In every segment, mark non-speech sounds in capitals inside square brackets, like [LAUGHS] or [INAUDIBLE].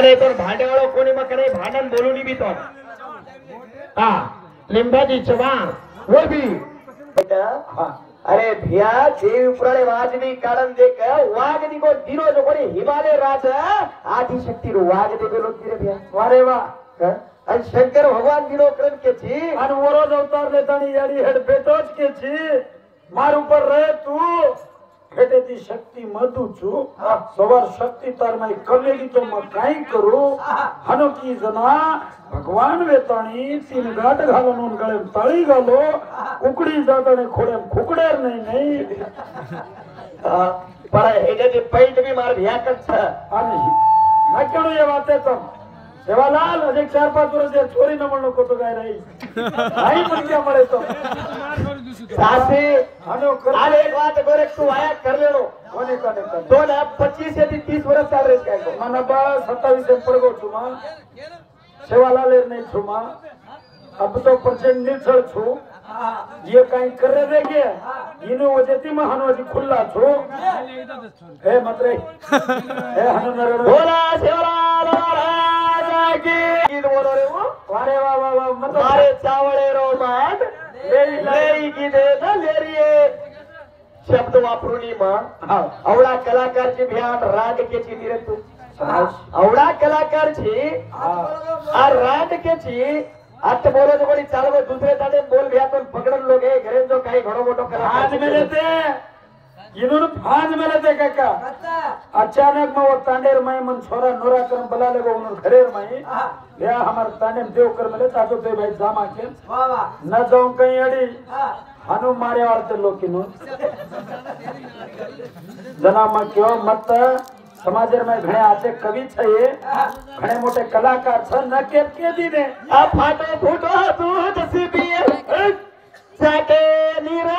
नाही पण भांड्यावाळो कोणी मग नाही? भांडण बोलवली तो. हा लिंबाची चवान वो अरे भिया देव प्रणे वाजनी कारण देख वागनी को दिनो जो कोणी हिमालय राज आधी रो वाग दे गेलो तिरे भिया? वारे वा. आणि शंकर भगवान दिनो करण के छी. आणि वरोज अवतार लेतानी याडी हेड बेटोच के छी. मार ऊपर रहे तू. રહે તું ખેટેથી શક્તિ મધુ છું સવાર શક્તિ તાર માં કલેલી તો માં કાઈ કરું હનો કી જના ભગવાન વેતાણી તીન ગાટ ઘાલો નું ગળે તાળી ગાલો ઉકડી જાતણે ખોડે ખુકડેર નહીં નહીં પણ હેડે પૈન્ટ બી માર ભિયા કર છે અને નાખ્યાનું એ વાતે તમ સેવાલાલ હજી ચાર પાંચ વર્ષ જે ચોરી ન મળનો કોતો ગાય [LAUGHS] રહી નહીં પણ ક્યાં મળે તો સાસી હનો કર આલે એક વાત કરે તું આયા કર લેનો કોને કોને કોને તો ને 25 થી 30 વર્ષ ચાલ રહી કાંઈ મને બસ સત્તાવીસ એમ પડગો છું માં સેવાલાલ એ નહીં છું માં અબ તો પરસેન્ટ નિર્છળ છું જે કઈ કરે રે કે એનું વજેતી માં હનો હજી ખુલ્લા છું હે મત્રે હે હનો નરણો બોલા શિવલાલ મહારાજ કી ગીત બોલો રે હું વારે વાહ વાહ વાહ મત મારે ચાવળે રો માન लई लई गिदे दलेरिये शब्द वापरून मग आवडा कलाकारची भ्यान रांडकेची निरतू आवडा कलाकारची रांडकेची आता बोलत बोली चालवत दुसरे ताने बोल भ्या पण पकडून लोक घरे जो काही घडो मोठो करा इन्होंने भाज मेले देखा का अचानक में वो तांडे रमाई मन छोरा नोरा करम बला लगा उन्होंने घरे रमाई ले आ हमार तांडे देव कर मेले ताजो दे भाई जामा के न जाऊं कहीं अड़ी. हनु मारे वार तेरे लोग किन्हों जना मैं क्यों मत समाज र में घने आचे कवि चाहिए घने मोटे कलाकार सर न के के दी ने आप हाथों भूतों दूध सीबीए जाके निरा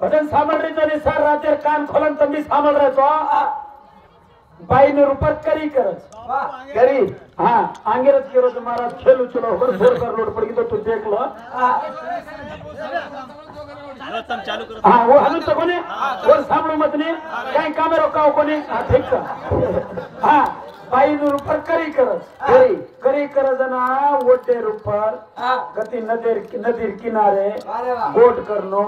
भजन सामळ्याचं सार राज्य कान खोलन तर मी सांभाळायचो बाई ने रुपात करी करत. करी. हा आंगेरच केलो तर महाराज खेळू चलो. वर फोर कर रोड पडली तर तू देखल हा वो हनु तो कोने और मत नाही. काय कामेरो काओ कोणी? हा ठीक हा. बाई रूपर करी कर करी करी करस ना ओटे रूपर गति नदीर नदीर किनारे. गोट करनो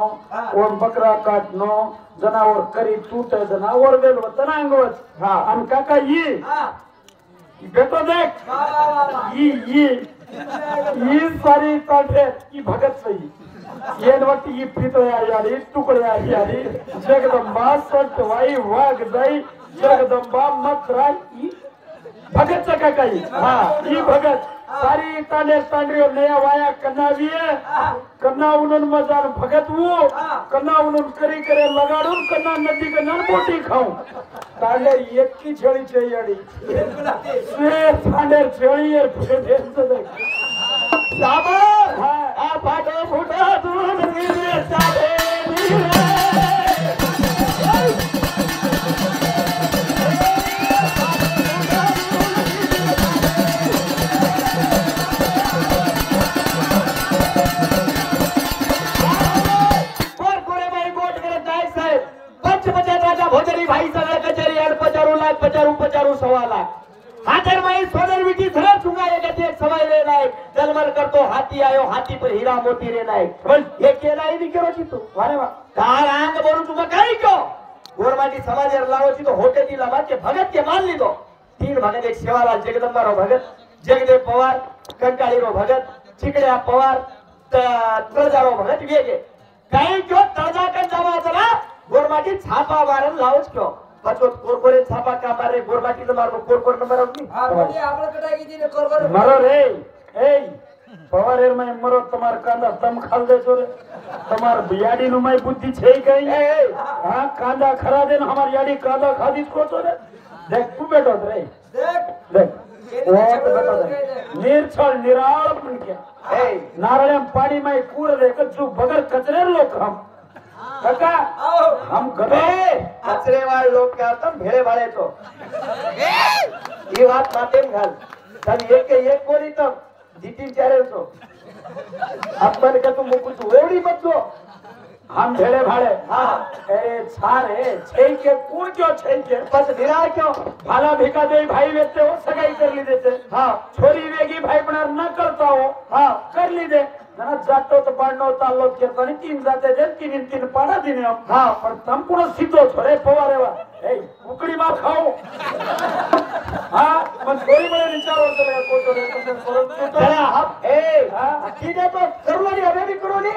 और बकरा काटनो जनावर करी तूटे जनावर वेलव तनांगवच अन काका ये बेटो देख. ये ये सारी ताटे ये भगत सही येनवट ये यारी टुकड़े यारी जगदम्बा वाई वाग दई जगदम्बा मत भगत का काही? हा ही भगत. सारी ताने तांडरी नया वाया कन्नावी कन्ना उनन मजार भगत वो. कन्ना उनन करी करे लगाडून कन्ना नदी के नन बोटी खाऊ. ताले एकी छेळी छेयडी से तांडे छेळी ये भगत साबा हा फाटो फुटा दूर गिरे साबा નીકળો છી તું વારે વાહ તાર આંગ બોલું તું કઈ કયો ગોરમાટી સમાજ લાવો છી તો હોટે થી લાવા કે ભગત કે માન લીધો તીન ભગત એક સેવાલાલ જગદંબારો ભગત જગદેવ પવાર કંટાળીનો ભગત ચીકડ્યા પવાર તળજારો ભગત વેગે કઈ કયો તળજા કન જવા જરા ગોરમાટી છાપા મારન લાવો જ કયો પચો કોરકોરે છાપા કા મારે ગોરમાટી તો મારો કોરકોર નંબર આવની મરો રે એ પવારેર માં મરો તમાર કાંદા તમ ખાલ દેશો રે તમાર યાડી નું માય બુદ્ધિ છે ઈ કઈ એ, એ. હા કાંદા ખરા દે ને હમાર યાડી કાંદા ખાધી જ કો છો રે દેખ તું બેઠો જ રે દેખ ओत गटत निर्छळ निराळ म्हणक्या ए नारळ्याम पाणी माई कूर दे कच्चू बगर कचरेर लोक हम काका हम गदे ए, कचरेवाळ लोक काय होतात भेळे भाळेतो ही વાત માટેમ ઘાલ તમે એક કે એક બોલી તો જીતી ચારે ओड़ी मत लो हम झेड़े भाड़े हाँ अरे छारे छेल क्यों छेल बस निराय क्यों भाला भिका दे भाई वेते हो सगाई कर ली देते. हा छोरी वेगी भाई पणार न करता हो हा कर ली दे. जना जातो तो पाडनो तालो के तरी तीन जाते जे तीन तीन पाडा दिने. हा पण संपूर्ण सीतो छोरे पवारे वा उकडी मा खाऊ. हा पण थोडी मला विचार होतो ठीक है. तो करू ली हमें भी करू ली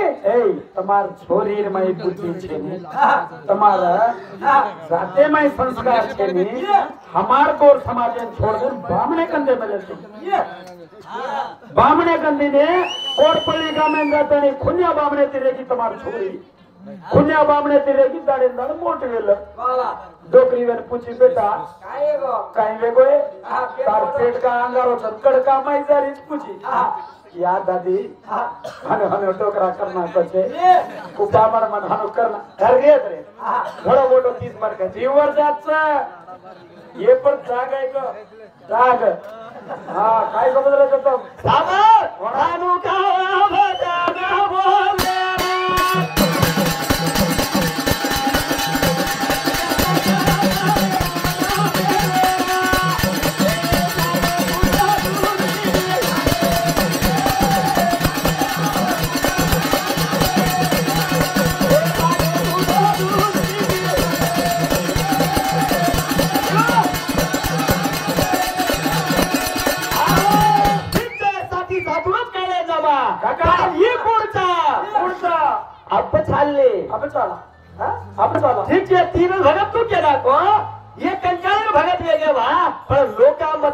तुम्हार छोरी मई बुद्धि छे नी जाते मई संस्कार छे नी हमार कोर समाज ने छोड़कर बामने कंधे में लेते बामने कंधे ने कोटपल्ली का में जाते ने खुनिया बामने तेरे की तुम्हारी छोरी। खुन्या बामण्या तिथे गिदाडे मोठ गेलं डोकरी वेळ पुची बेटा काय वेगळे? पेट का अंगार होत? कडका माहीत झाली पुची? या दादी हन हन टोकरा करणार कसे खूप आम्हाला मन हनु करणार. घर रे घडो मोठो तीस मार्का जीवर जात हे पण जाग आहे ग. जाग. हा काय समजलं जात सामर!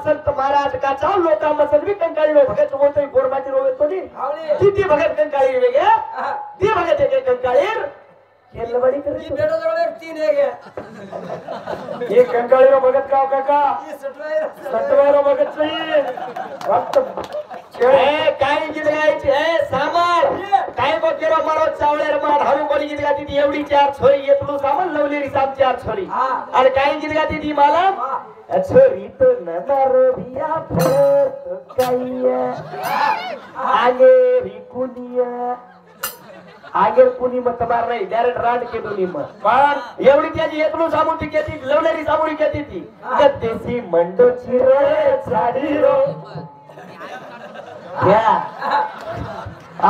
मसंत महाराज का चाव लोका मसंत भी कंकाळी लो भगत बोलतोय बोरमाची रो येतो किती भगत कंकाळी वेगळे ती भगत एक कंकाळी खेळलवाडी करत हे कंकाळीरो बघत का काका सटवायरो बघत नाही फक्त काय गीत गायची ए सामर काय केरो मारो चावळेर मार हरू कोणी गीत गाती ती एवढी चार छोरी येतलो सामर लवलेरी साम चार छोरी आणि काय गीत गाती ती मला छोरी तो न मारो भिया फरत काही आगे री कुनिया आगे कुणी मत मार नाही डायरेक्ट राड केलो नी मत. पण एवढी त्याची येतलो सामुटी घेती लवलेरी सामुडी घेती ती. देशी मंडोची रे साडी रो. या.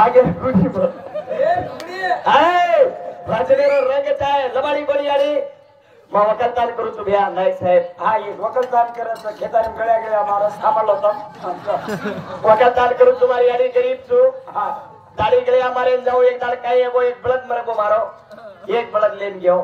आगे कुणी मत. आय भाजनेरो रंग चाय लबाडी कोणी आली. मग वकालतान करू तू भ्या नाईक साहेब. हा एक वकलदान करायचं खेताने गळ्या गळ्या मारा सांभाळलं होतं. वकालतान करू तुम्हारी आली गरीब तू हा दाढ़ी गले हमारे जाओ एक दाड़ कहीं वो एक बलद मेरे को मारो एक बलद लेन गयो।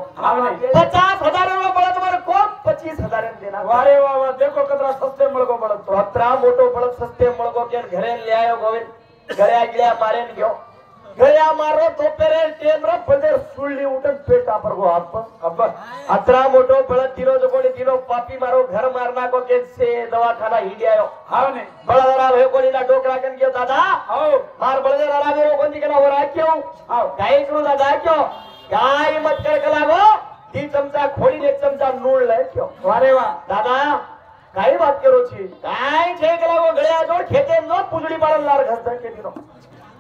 पचास हजार में बलद मेरे को पच्चीस हजार में देना वारे वा वा देखो कतरा सस्ते मुळगो पडतो अतरा मोटो बलद सस्ते मळगो के घरे ले आयो गोविंद गळ्या गिळ्या मारे न गयो मारो तो ಕೈಯ ಮಾರ ತೊಪ್ಪೆರೆ ಟೇಮ್ರ ಪಂದೆ ಸುಳ್ಳಿ ಊಟದ ಪೇಟ ಬರ್ಗೋ ಅಪ್ಪ ಅಬ್ಬ ಹತ್ರ ಮೋಟೋ ಬಳ ತಿರೋ ಜೊಗೊಂಡಿ ತಿರೋ ಪಾಪಿ ಮಾರೋ ಘರ ಮಾರ್ನಾಕೋ ಕೆಲ್ಸೆ ದವಾಖಾನ ಹಿಂಡಿ ಆಯೋ ಹೌನೆ ಬಳದರ ಹೇಕೊಂಡಿಲ್ಲ ಡೋಕ್ರ ಹಾಕನ್ಗೆ ದಾದಾ ಹೌ ಮಾರ್ ಬಳದರ ರಾವೆ ಹೋಗೊಂದಿಗೆ ನಾವು ಹಾಕ್ಯೋ ಹೌ ಗಾಯಕ್ರು ದಾದಾ ಹಾಕ್ಯೋ ಗಾಯ ಮತ್ ಕಳಕಲಾಗೋ ती चमचा खोडी एक चमचा नूळ लय अरे वा दादा काही बात करू छी काय छे गला गळ्या जोड खेते नो पुजडी पाडणार घसदा केली नो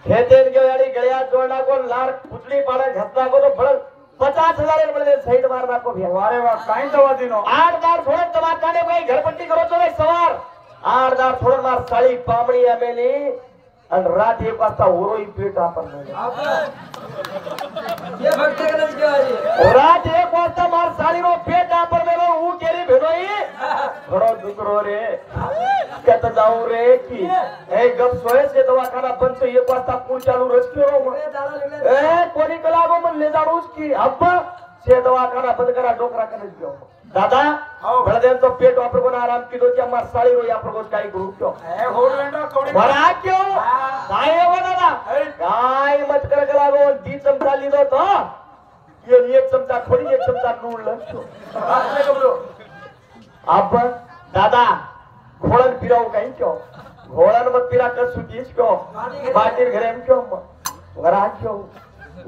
કેતી નો ખેતે કે યાડી ગળ્યા જોડ નાખો લાર પૂજડી પાડે ઘસતા કો તો ભળ 50000 એ બળદે સાઈડ માર નાખો ભ્યા વારે વા કાઈ દવા દીનો આઠ દાર થોડે તમાર કાને ભાઈ ઘરપટ્ટી કરો છો ને સવાર આઠ દાર થોડે માર સાળી પામણી આમેલી અને રાત એક વાગતા ઓરોઈ પેટ આપણને રાત એક વાગતા માર સાળી નો પેટ આપણને હું કેરી ભેડોઈ थोडा दुसरो रे. त्यात जाऊ रे की. हे गप सोयच येतो वाखाना. पंच तो एक वाजता पूर चालू रचकी हो कोणी कला गो म्हणले जाणूच की. अप्पा शेदवाखाना बंद करा डोकरा करत घेऊ दादा भळदेवचं पेट वापरून आराम किलो त्या मसाळी रो या प्रगोज काही करू ठेव. बरा क्यो काय हो दादा? काय मत कर कला गो चमचा लिहिलो तो एक चमचा थोडी एक चमचा नूडलं आपण दादा घोड़न फिराऊ कहीं क्यों घोड़न मत फिरा कर सुतीस इसको बाटिल घरे में क्यों वरा क्यों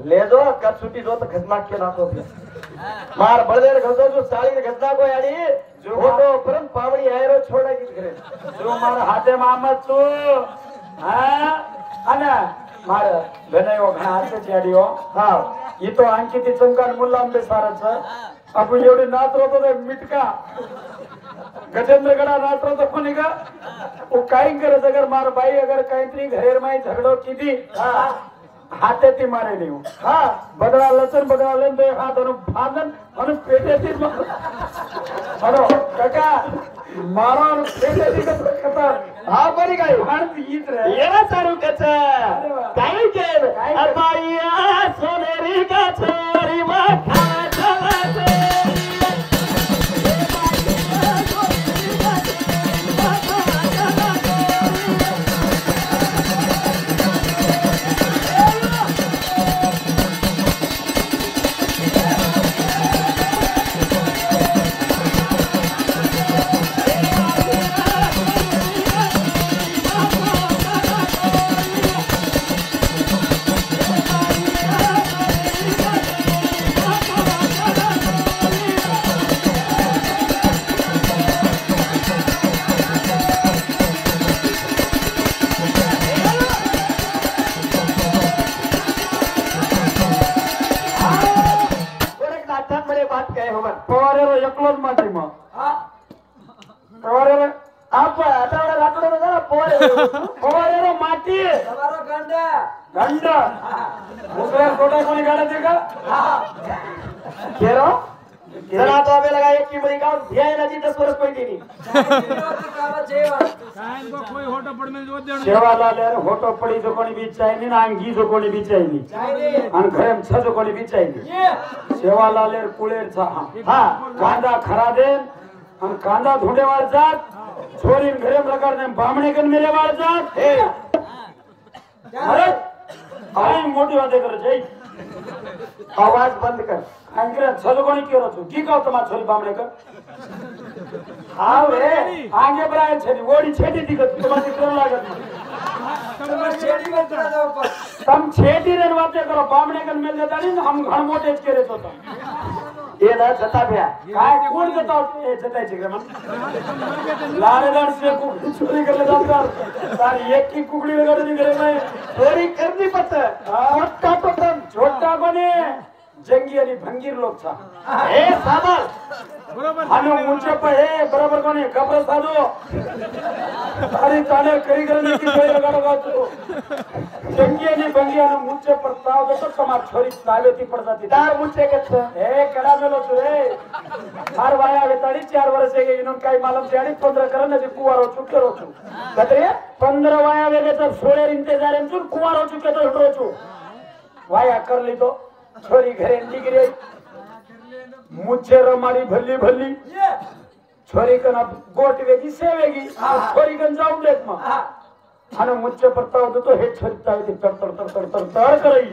ले जो कर सुती जो तो घटना के ना तो. मार बड़देर घसो जो साली ने घटना को यानी. जो हो तो परम पावड़ी आयरो छोड़ा किस घरे जो मार हाथे मामा तो. हाँ? अन्ना मार बने भेनयो हो, घणा हाथे हो. हाँ. ये तो अंकित चमकान मुल्ला अंबे सारच. आपण एवढे तो होतो मिटका. गजेंद्रगडा रात्र दखून का? वो काई करत अगर मार बाई अगर काहीतरी घरेर माई झगडो किती? हाते ती मारे नाही हो. हा. बदला लसन बदला लन तो हात अनु फांदन अनु पेटेची हॅलो काका. मारा अनु पेटेची कसं कथा हा बरी काय हाणत येत रे. येणा सारू कच. काय केलं? बाई सोनेरी का छोरी मा खाचा त्याला फोटो कोणी काढायचे का केलो जर आता आपल्याला काय एकटी मध्ये काम हे आहे होटो पडी जो कोणी बीच आहे ना अंगी जो कोणी बीच आहे आणि घरम छ जो कोणी बीच आहे शेवाला आल्यावर पुळेर हा. कांदा खरा दे. आणि कांदा धुडे वाढतात छोरी घरम प्रकार बामणे कन मेले वाढतात हे. काय मोठी वादे करत जाई आवाज बंद कर. आंग्रेज छलगोणी के रचो की कहत मा छोरी बामणे कर हां रे. आगे बराय छेडी. ओडी छेडी दिगत. तुम्हाला दिसू लागत तम छेडी रे वाते करो. बामणे कर मेले जानी हम घण मोठेच केरेत होता. ये जता भ्या. काय कोण जता जतायचे का चोरी करले जामदार तर कुकडी वगैरे निघले नाही. चोरी करणी छोटा पतन छोटा जंगी आणि भंगीर लोक छा. हे सादर बरोबर. आणि मुंचे हे बरोबर कोणी? खबर साधो. तारी ताने करी की जंगी आणि भंगी आणि मुंचे पर ताव समाज छोरी तावे ती पड़ जाती तार मुंचे के? हे कडा मेलो तू रे फार वाया वेताडी चार वर्ष के इनों काही मालम ते आणि 15 करन ती कुवारो छुटके रोचू. कतरे 15 वाया वेले तर सोळे इंतजार इंतून कुवारो छुटके तो वाया कर ली तो. छोरी घरे निगरे मुझे रमारी भल्ली भल्ली. छोरी कना गोट वेगी से वेगी छोरी कन जाऊन देत मग. आणि मुच्छ परताव देतो हे छरिता येते तर तर तर तर तर तर करई.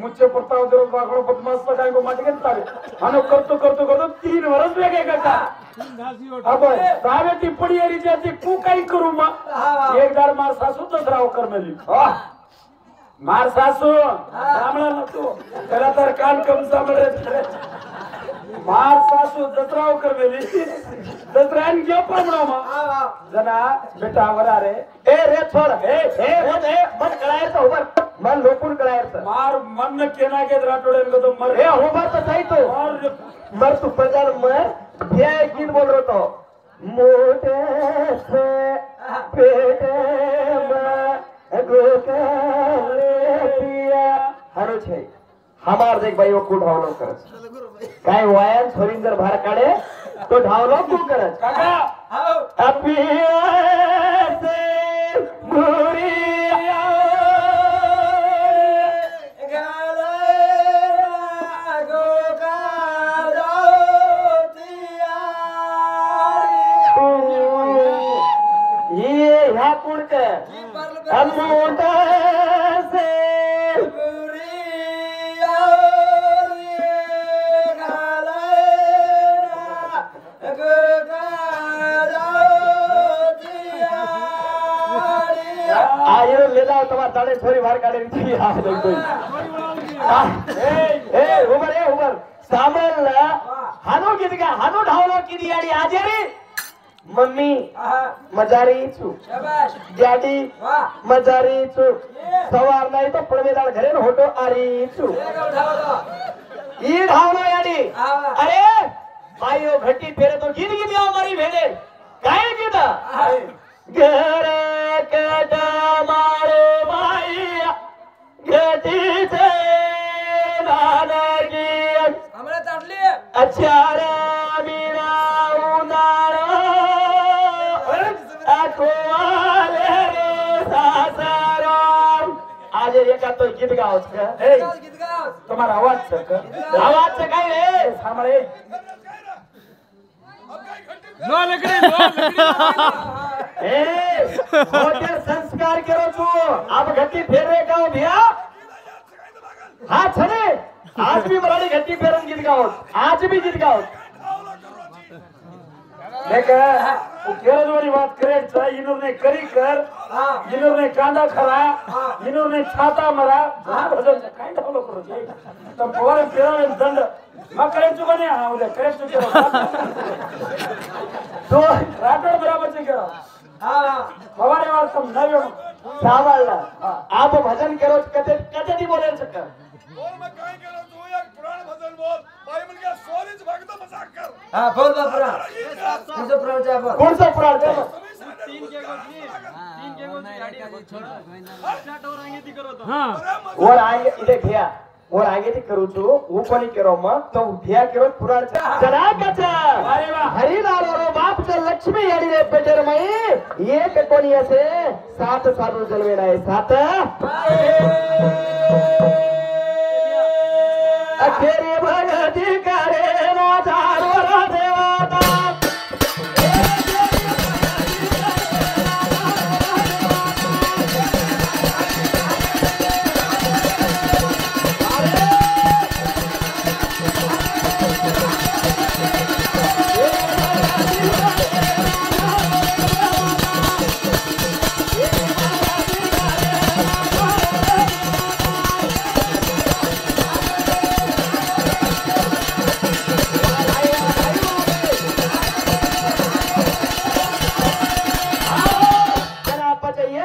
मुच्छ परताव देतो वागळ बदमाश काय गो माटे घेत तारे आणि करतो करतो करतो तीन वर्ष वेगळे काका. अबे दावे ती पडी एरी जाती कू काही करू मग. एक दार मार सासू दसराव करमेली. मार सासू. सांभाळा ना त्याला तर कान कम सांभाळ मार सासू दसराव कर दसऱ्यान घेऊ प्रमाण जना बेटा वर अरे. ए रे थोर. ए ए होत मन कळायचं उभं. मन लोकून कळायचं मार मन न घेत राठोड्यान गो मर. हे उभा तर काही तो. मर. तू प्रकार मर. हे गीत बोल मोठे पेटे મોટે સે પેટે માં ગોકલે પિયા હારું છે હમાર દેખ ભાઈઓ કુ ઢાવલો કરે છે કાઈ વાયન છોરીંદર બહાર કાઢે તો ઢાવલો કુ કરે છે કાકા અપિયા ಸಾಮಲ್ಲ ಹನು ಗಿದ್ಗ ಹನು ಢಾವಲೋ ಕಿದಿಯಾಡಿ ಆಜೇರಿ मम्मी मजारी चूक जाडी मजारी चूक सवार नाही तो पडवेदार घरे होटो आरी चूक ई धावना याडी अरे बायो घटी फेरे तो गिन गिन मारी भेडे काय गिद घरे कदा मारो बाई घटी ते नाना अचार बिना उदार अकोवाले रे सासारा आज एका तो गीत गावच. का तुम्हाला आवाज चक आवाज चक काय रे? सांभाळे नो लकडी नो लकडी ए मोठे संस्कार करो तू. आप गती फेर रे का उभ्या आज भी मराठी घटी फेरून गीत गावत आज भी गीत गावत नाही का? बात करायचा इनोरने करी कर. इनोरने कांदा खरा. इनोरने छाता मरा. काय फिरा दंड. मग करायचो का नाही हा उद्या करायचो तो राठोड बराबरचे केला. फवारे वार समजावे सावळला. आप भजन करो कधी कधी बोलायचं का? बोल मग काय करा तू एक पुराण भजन बोल। बाई मुलगा सोनीच भक्त मजाक कर। हा बोल बा पुराण तुझं पुराण जा बोल। कोणचं पुराण? जा तीन के गोष्टी तीन के गोष्टी गाडी छोटा डोरांगे ती। करतो हां। वर आगे इथे घ्या वर आगे ती करू तू ऊपली केरो मग तो घ्या केरो पुराण चला कचा अरे वा हरी लालो रो बाप ते लक्ष्मी याडी रे बेटर मई। एक कोणी असे सात साधू जन्मेला आहे सात। भी करे न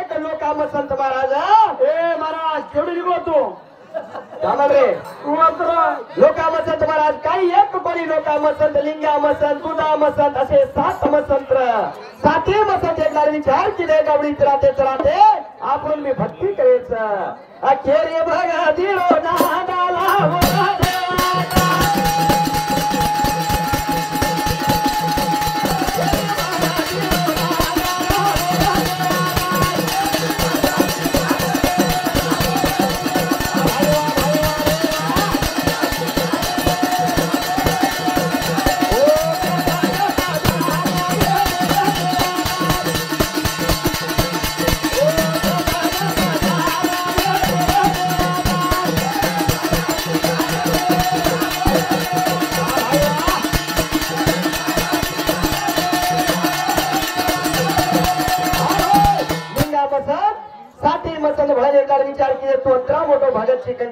नाही तर काम संत महाराज महाराज केवढी निघलो तू. लोकाम संत महाराज काही एक बरी लोकाम संत लिंगाम संत तुदाम संत असे सात मसंत्र साते मसंत एकदा विचार केले गवडी चराते चराते आपण मी भक्ती करेच अखेर बघा दिलो नादाला हो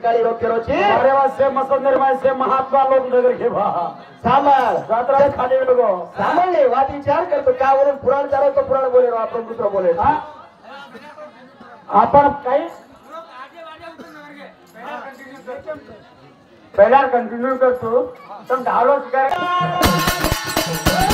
सकाळी रोखे रोजी अरे वा से मसंद निर्माण महात्मा लोक नगर घे बा. सांभाळ. रात्र खाली लोगो सांभाळले वाद विचार करतो. क्या वरून पुराण चालवतो पुराण बोलेलो आपण दुसरं बोले हा? आपण काही? पहिला कंटिन्यू करतो. तर दहा रोज करायला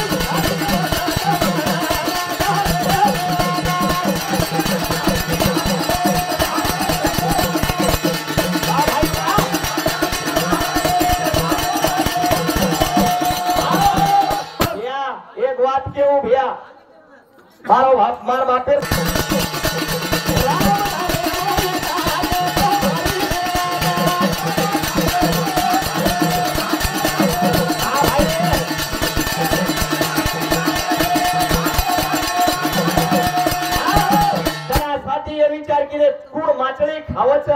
विचार केले कुण माचळी खावच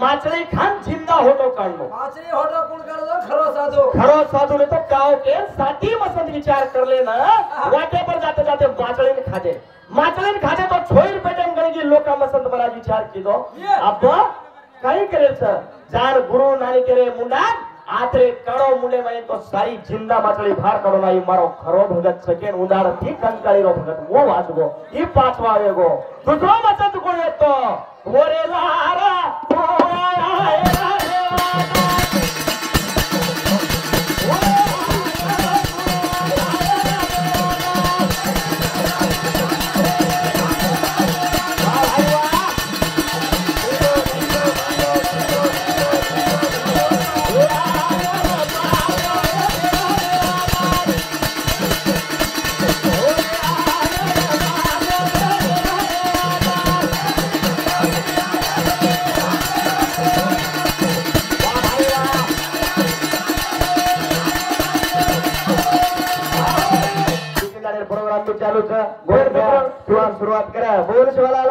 माचळी खान जिंदा होतो काढलो. माचळी होतो कुण काढलो खरो साधू. खरो साधू ने तो काव के साठी मसंत विचार करले ना वाटेवर जात जाते माचळी खाजे माचळी खाजे तो छोईर पेटन गणगी लोक मसंत मला विचार केलो अब काही करेल सर? जार गुरु नाही केले मुंडा આત્રે કણો મુલે માં તો સારી જિંદા માછલી ભાર કરો ના મારો ખરો ભગત છે કે ઉદારથી કંકાળી રો ભગત, મો વાંચગો ઈ પાછો આવે ગો. દુધો મસત કોણ હતો ઓરે લારા ઓયા એરા बात करा बोल शिवाला